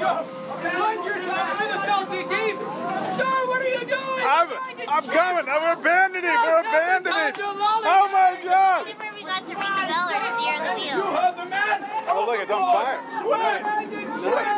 Sir, what are you doing? I'm, coming. I'm abandoning. We're abandoning. Oh my God. Remember we got to the the wheel. You the man. Oh, look, it's on fire. Switch.